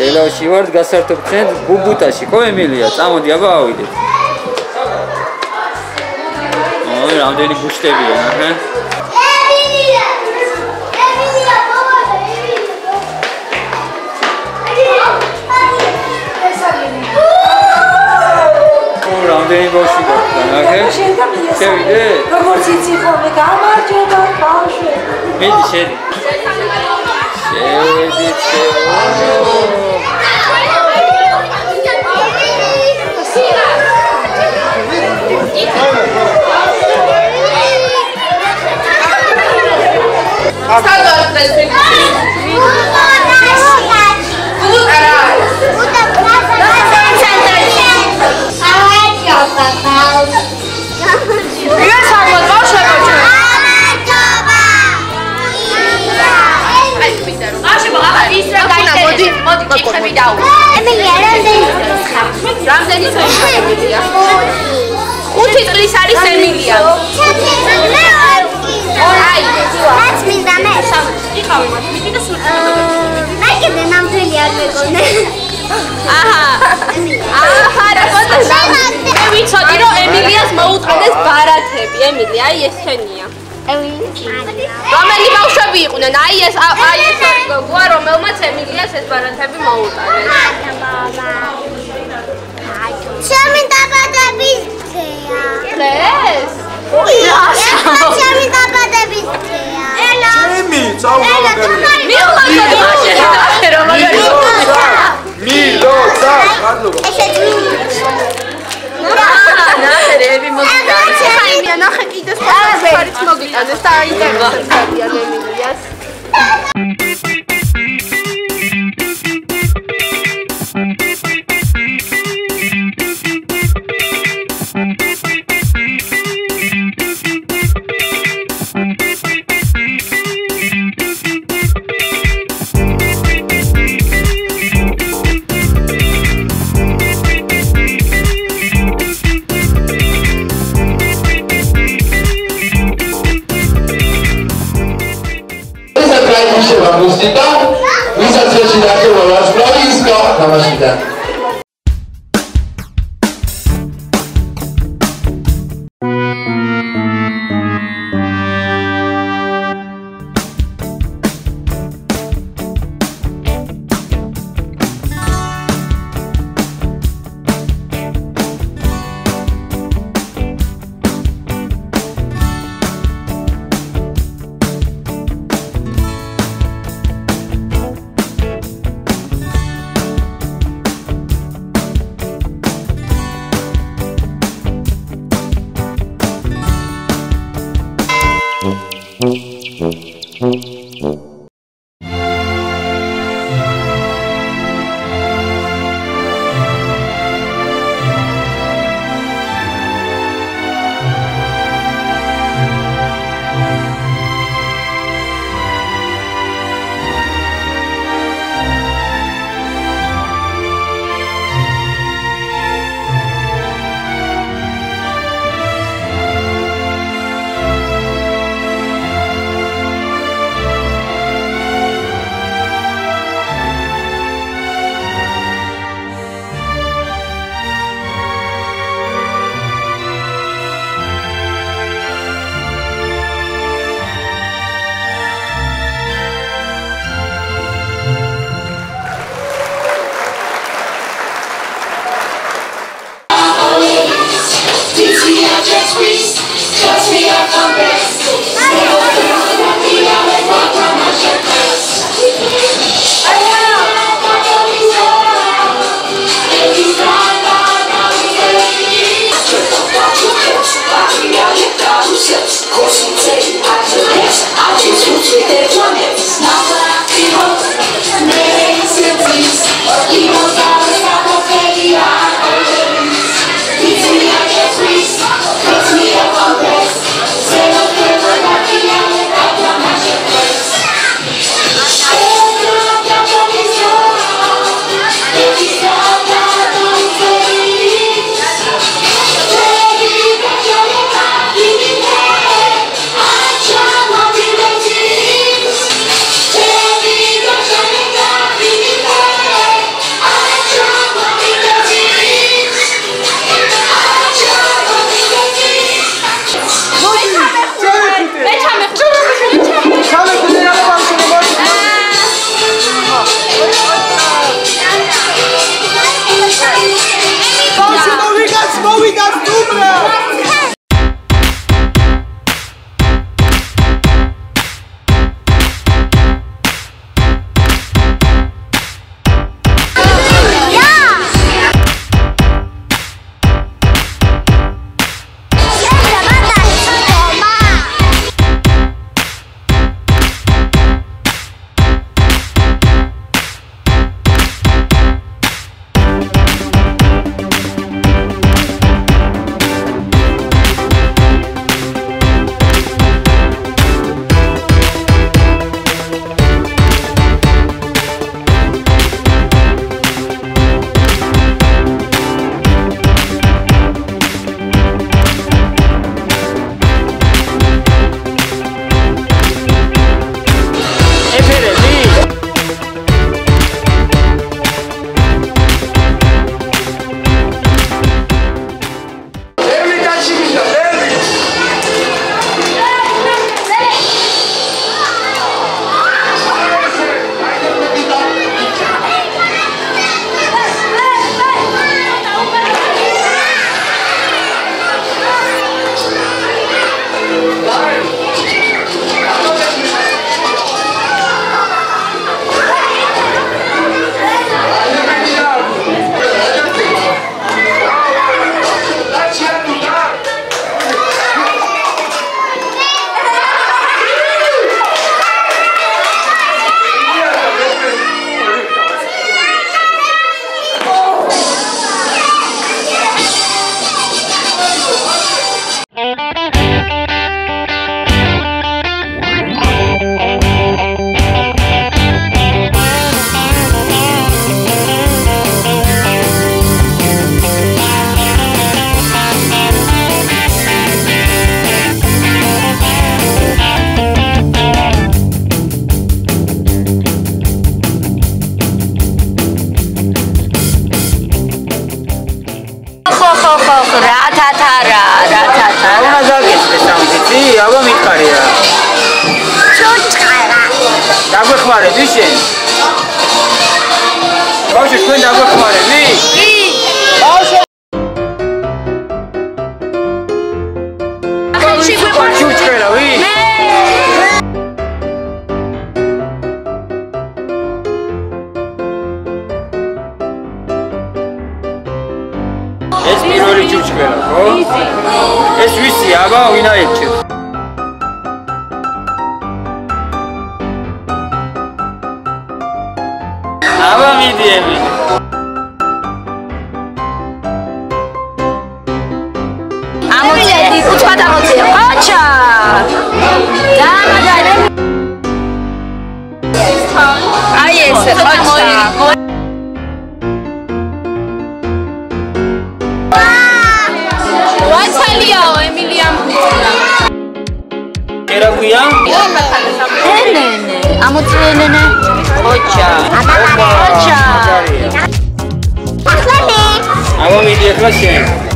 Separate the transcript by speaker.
Speaker 1: სელავში ვართ გასართობ ცენტრ ბუბუტაში. ხო ემილია წამოდი აბა ავიდეთ. ოი რამდენი ბუშტებია ნახე ემილია ემილია ბაბა ემილია. რამდენი ბავშვი გაქვს ნახე შევიდე.
Speaker 2: როგორც იცი ხოლმე გამარჯობა ბავშვი.
Speaker 1: მიდი შედი
Speaker 3: Cheers. Cheers. კითხები დაუ.
Speaker 4: ემილია რამდენი
Speaker 3: რამდენი წელი ემილია? 5 წლის არის ემილია. აი,
Speaker 4: რაც მინდა მე
Speaker 3: იყავი მათ, მიდი და სულ
Speaker 4: აი კიდე ნამდვილი არ მეგონე
Speaker 3: აჰა. აჰა, რა გქონდა? მე ვიცოდი რომ ემილიას მოუწყდეს ბარათები. ემილია, აი ეს შენია. რომელი ბავშვები იყვნენ? აი ეს აი ეს ორი გოგოა, რომელმაც ემილიას ეს ბარათები მოუტანეს.
Speaker 4: ჩემი დაბადების დღეა
Speaker 5: Parents must be. რათათ არა, რათათ არა. უნდა დაგეცდეს
Speaker 4: ამ ვიცი, აბა მითხარია.
Speaker 1: ჩუჭყარა.
Speaker 4: დაგვეხმარები შენ? ბავშვი, თქვენ დაგვეხმარები? ეს ვისი, აბა, ვინა ეჭებს? აბა მიდი ემილი.
Speaker 3: ამოწიე
Speaker 1: Kamu trenine. Ocha. Opa. Ocha.
Speaker 4: Yaklaşın. Ama bir yaklaşın.